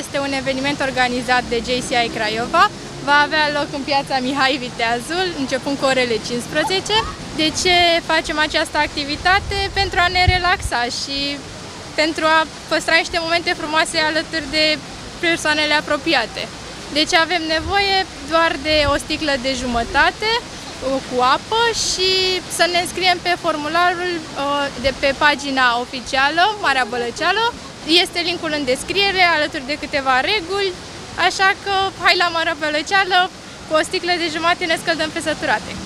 este un eveniment organizat de JCI Craiova. Va avea loc în piața Mihai Viteazul, începând cu orele 15. De ce facem această activitate? Pentru a ne relaxa și pentru a păstra niște momente frumoase alături de persoanele apropiate. Deci avem nevoie doar de o sticlă de jumătate cu apă și să ne înscriem pe formularul uh, de pe pagina oficială, Marea Bălăceală. Este linkul în descriere, alături de câteva reguli, așa că hai la Marea Bălăceală, cu o sticlă de jumătate ne scăldăm pe săturate.